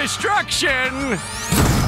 destruction!